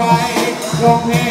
ไว้ลงเหล